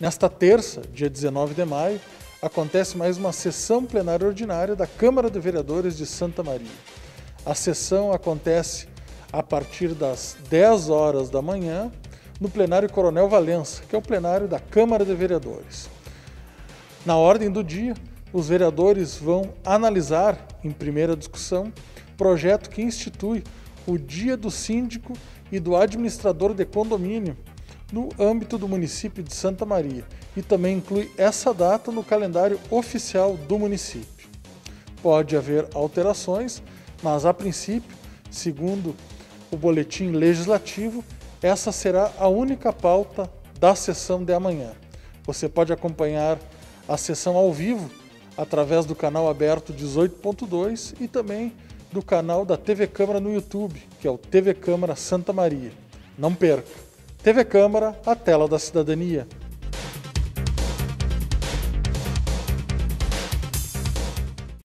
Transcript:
Nesta terça, dia 19 de maio, acontece mais uma sessão plenária ordinária da Câmara de Vereadores de Santa Maria. A sessão acontece a partir das 10 horas da manhã no plenário Coronel Valença, que é o plenário da Câmara de Vereadores. Na ordem do dia, os vereadores vão analisar, em primeira discussão, projeto que institui o Dia do Síndico e do Administrador de Condomínio no âmbito do município de Santa Maria e também inclui essa data no calendário oficial do município. Pode haver alterações, mas a princípio, segundo o boletim legislativo, essa será a única pauta da sessão de amanhã. Você pode acompanhar a sessão ao vivo através do canal aberto 18.2 e também do canal da TV Câmara no YouTube, que é o TV Câmara Santa Maria. Não perca! TV Câmara, a tela da cidadania.